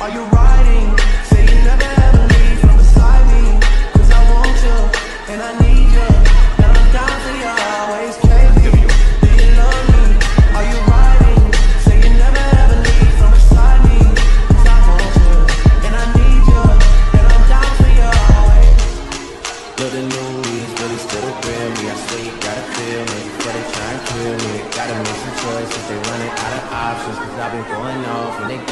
Are you riding? Say you never ever leave from beside me. Cause I want you, and I need you. And I'm down for you always, baby. Do you love me? Are you riding? Say you never ever leave from beside me. Cause I want you, and I need you. And I'm down for you always. Look the news, but it's still real me. I swear you gotta feel me But they try and kill me. Gotta make some choices, they running out of options. Cause I've been going off and they don't.